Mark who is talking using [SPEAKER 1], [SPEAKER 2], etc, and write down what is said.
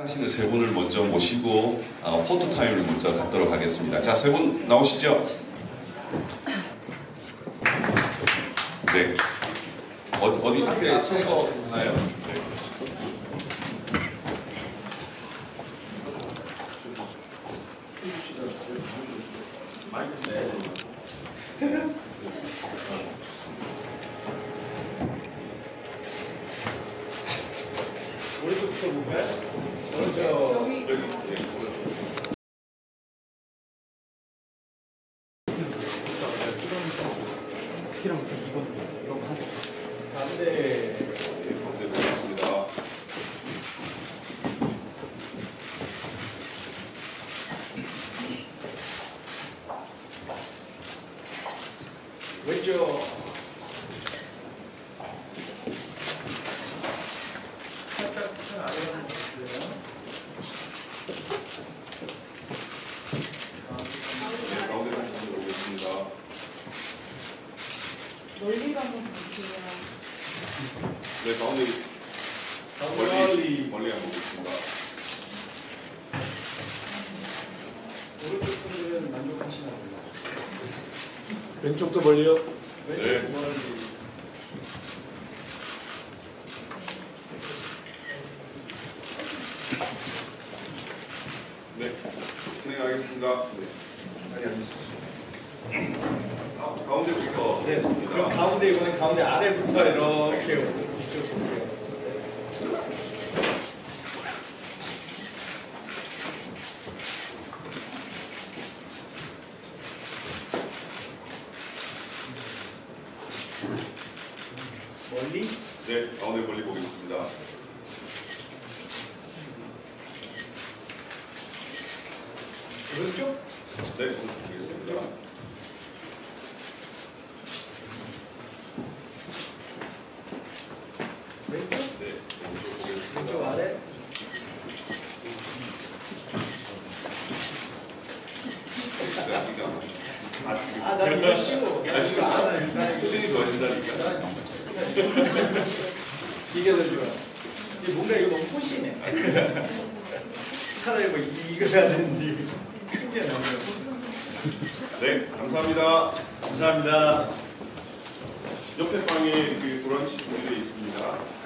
[SPEAKER 1] 하시는 세 분을 먼저 모시고 어, 포토 타임을 먼저 갖도록 하겠습니다. 자, 세 분 나오시죠. 네. 어, 어디 앞에 서서 나요? 네.
[SPEAKER 2] 오른쪽부터 볼까요? 왼쪽 살짝 아래로 보세요.
[SPEAKER 1] 네, 가운데 한번 보겠습니다.
[SPEAKER 3] 한번 볼게요.
[SPEAKER 1] 네, 가운데 멀리 멀리 한번 보겠습니다.
[SPEAKER 2] 오른쪽 분들은 만족하시나 보다.
[SPEAKER 4] 왼쪽도 멀리요?
[SPEAKER 2] 왼쪽
[SPEAKER 1] 네.
[SPEAKER 2] 멀리
[SPEAKER 1] 네, 진행하겠습니다. 네. 자리 앉으시죠. 아, 가운데부터
[SPEAKER 2] 네, 그럼 가운데 이번엔 가운데 아래부터 이렇게 이쪽 볼게요. 멀리
[SPEAKER 1] 네, 가운데 멀리 보겠습니다.
[SPEAKER 2] 오른쪽
[SPEAKER 1] 네, 오른쪽 보겠습니다.
[SPEAKER 2] 왼쪽
[SPEAKER 1] 네, 오른쪽 보겠습니다.
[SPEAKER 2] 왼쪽 아래
[SPEAKER 1] 아,
[SPEAKER 2] 아나 이거 쉬워.
[SPEAKER 1] 아, 쉬워?
[SPEAKER 2] 아, 나 이거
[SPEAKER 1] 꾸준히 도와준다니까.
[SPEAKER 2] 이게 더 좋아. 이게 뭔가 이거 너무 호시네. 차라리 뭐 이- 이거 하든지 큰게 나오요
[SPEAKER 1] 네, 감사합니다.
[SPEAKER 2] 감사합니다.
[SPEAKER 1] 옆에 방에 그 도란치 준비되어 있습니다.